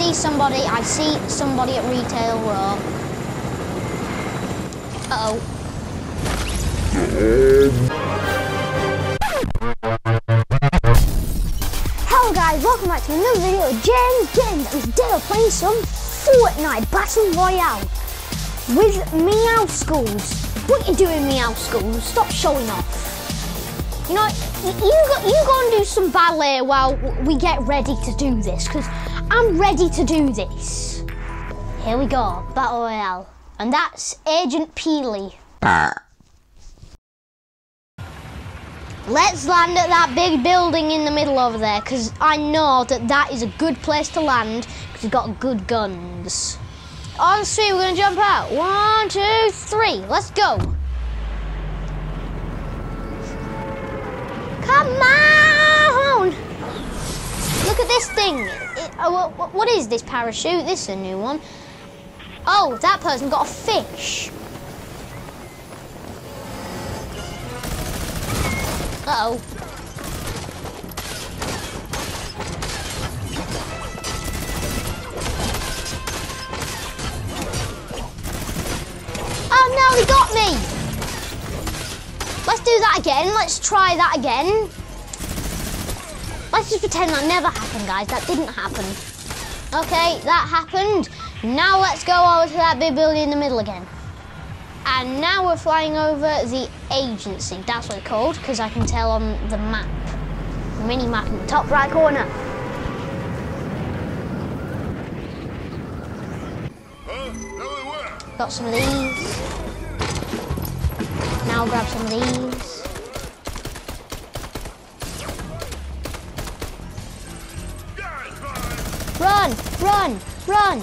see somebody. I see somebody at retail row. Uh oh. Hello guys, welcome back to another video of James Games and today we're playing some Fortnite Battle Royale with Meowscles. What are you doing Meowscles? Stop showing off. You know, you, you, go, you go and do some ballet while we get ready to do this because I'm ready to do this. Here we go, Battle Royale. And that's Agent Peely. Let's land at that big building in the middle over there because I know that that is a good place to land because we've got good guns. On three, we're going to jump out. One, two, three. Let's go. Come on! Look at this thing. Uh, what, what is this parachute? This is a new one. Oh, that person got a fish. Uh-oh. Oh no, he got me! Let's do that again. Let's try that again. Let's just pretend that never happened, guys. That didn't happen. Okay, that happened. Now let's go over to that big building in the middle again. And now we're flying over the agency. That's what it's called, because I can tell on the map. Mini map in the top right corner. Got some of these. Now grab some of these. Run! Run!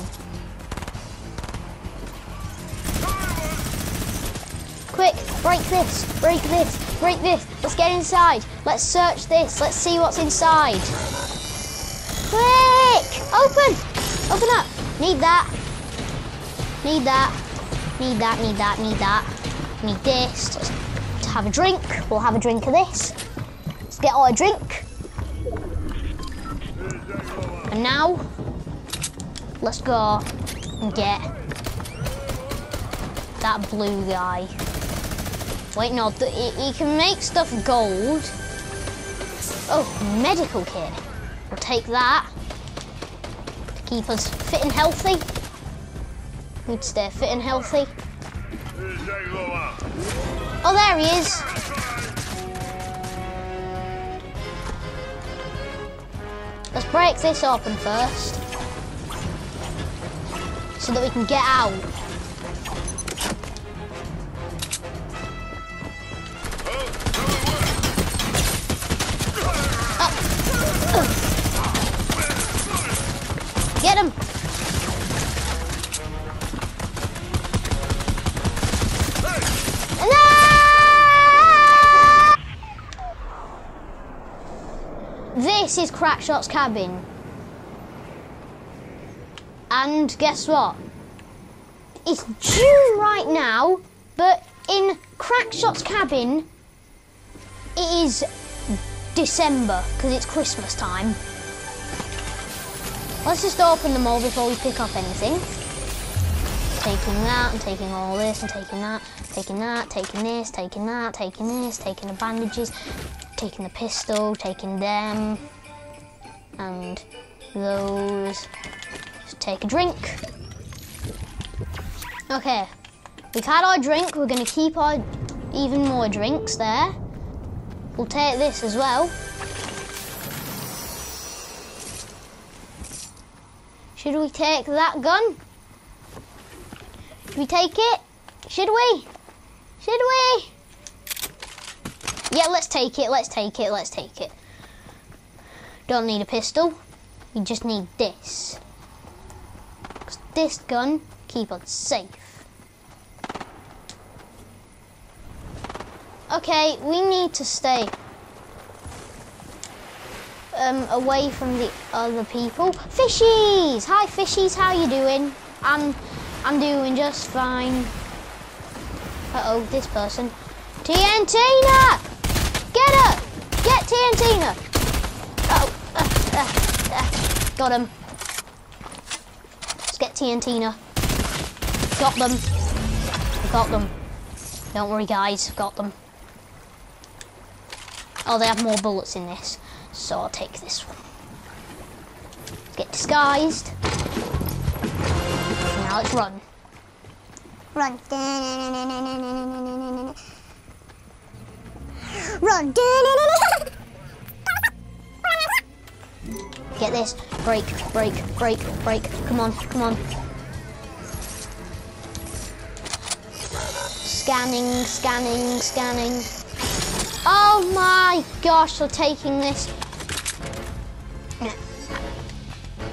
Quick, break this, break this, break this. Let's get inside. Let's search this. Let's see what's inside. Quick! Open! Open up. Need that. Need that. Need that, need that, need that. Need this. Let's have a drink. We'll have a drink of this. Let's get a drink. And now, let's go and get that blue guy. Wait, no, he can make stuff gold. Oh, medical kit. We'll take that to keep us fit and healthy. We'd stay fit and healthy. Oh, there he is. Let's break this open first. So that we can get out. Get him! This is Crackshot's cabin. And guess what? It's June right now, but in Crackshot's cabin, it is December because it's Christmas time. Let's just open them all before we pick up anything. Taking that and taking all this and taking that, taking that, taking this, taking that, taking this, taking the bandages, taking the pistol, taking them, and those. Take a drink. Okay, we've had our drink. We're going to keep our even more drinks there. We'll take this as well. Should we take that gun? Should we take it? Should we? Should we? Yeah, let's take it, let's take it, let's take it. Don't need a pistol. You just need this. This gun keep us safe. Okay, we need to stay um, away from the other people. Fishies! Hi fishies, how you doing? I'm I'm doing just fine. Uh-oh, this person. TNTina! Get her! Get TNTina! Oh, uh, uh, uh, got him. TNT. Got them. Got them. Don't worry, guys. Got them. Oh, they have more bullets in this, so I'll take this one. Get disguised. Now let's run. Run. Run. Get this. Break, break, break, break. Come on, come on. Scanning, scanning, scanning. Oh my gosh, we're taking this.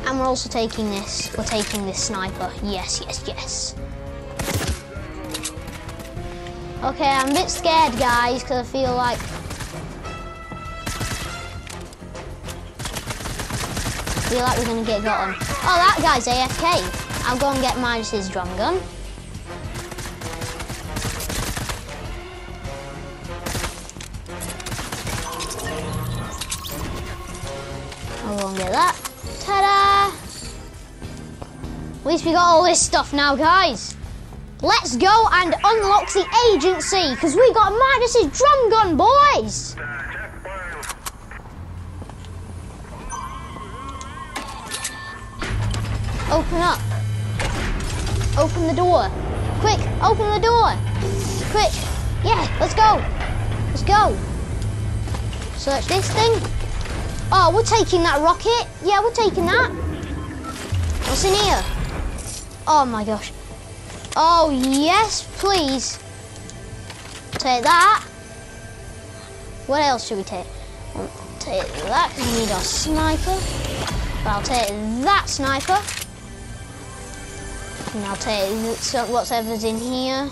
And we're also taking this. We're taking this sniper. Yes, yes, yes. Okay, I'm a bit scared, guys, because I feel like... like we're going to get got on. Oh, that guy's AFK. I'll go and get Midas's drum gun. I'll go and get that. Ta-da! At least we got all this stuff now, guys. Let's go and unlock the agency, because we got Midas's drum gun, boys! Open up. Open the door. Quick, open the door. Quick. Yeah, let's go. Let's go. Search this thing. Oh, we're taking that rocket. Yeah, we're taking that. What's in here? Oh my gosh. Oh, yes, please. Take that. What else should we take? We'll take that because we need our sniper. I'll take that sniper. And I'll take whatever's in here.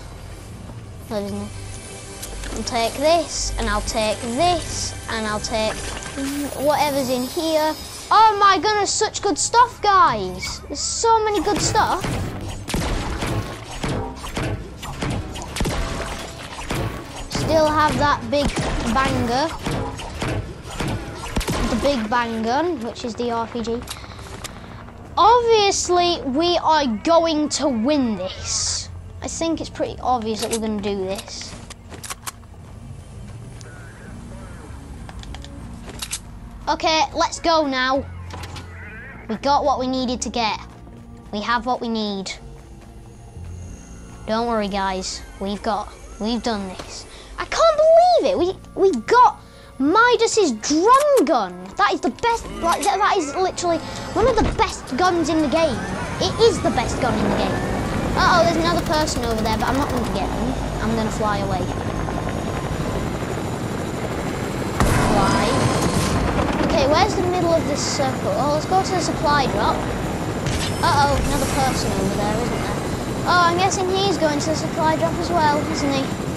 I'll take this, and I'll take this, and I'll take whatever's in here. Oh my goodness, such good stuff, guys. There's so many good stuff. Still have that big banger. The big bang gun, which is the RPG. Obviously, we are going to win this. I think it's pretty obvious that we're going to do this. Okay, let's go now. We got what we needed to get. We have what we need. Don't worry, guys. We've got, we've done this. I can't believe it. We we got Midas's drum gun. That is the best. Like that is literally one of the best guns in the game. It is the best gun in the game. Uh oh, there's another person over there, but I'm not going to get them. I'm going to fly away. Fly. Okay, where's the middle of this circle? Oh, let's go to the supply drop. Uh oh, another person over there, isn't there? Oh, I'm guessing he's going to the supply drop as well, isn't he?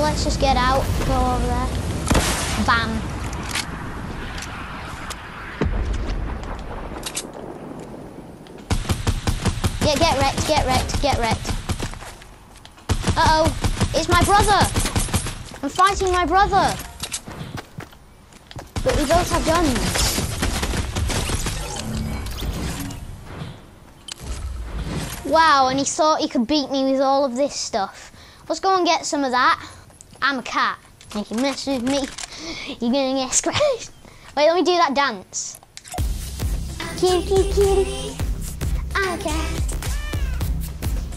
Let's just get out, go over there. Bam. Yeah, get wrecked, get wrecked, get wrecked. Uh-oh, it's my brother. I'm fighting my brother. But we both have guns. Wow, and he thought he could beat me with all of this stuff. Let's go and get some of that. I'm a cat. If you mess with me, you're gonna get scratched. Wait, let me do that dance. Kitty, kitty, kitty, I'm a cat.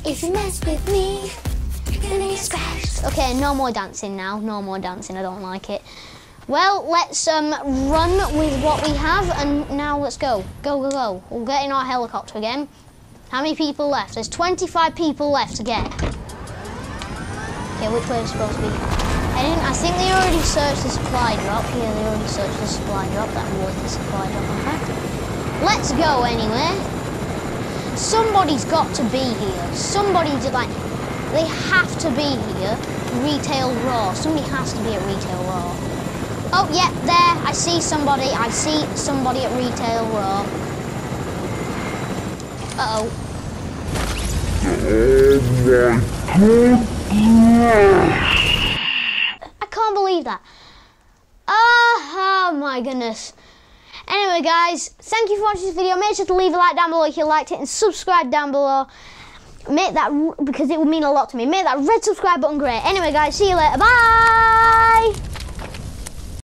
If you mess with me, you're gonna get scratched. Okay, no more dancing now. No more dancing. I don't like it. Well, let's um, run with what we have, and now let's go. Go, go, go. We'll get in our helicopter again. How many people left? There's 25 people left to get. Okay, which way we supposed to be? I didn't. I think they already searched the supply drop. Yeah, they already searched the supply drop. That was the supply drop, in fact. Let's go anyway. Somebody's got to be here. Somebody's like, they have to be here. Retail Row. Somebody has to be at Retail Row. Oh, yeah, there. I see somebody. I see somebody at Retail Row. Uh-oh. I can't believe that. Oh, oh my goodness. Anyway, guys, thank you for watching this video. Make sure to leave a like down below if you liked it and subscribe down below. Make that, because it would mean a lot to me. Make that red subscribe button great. Anyway, guys, see you later. Bye!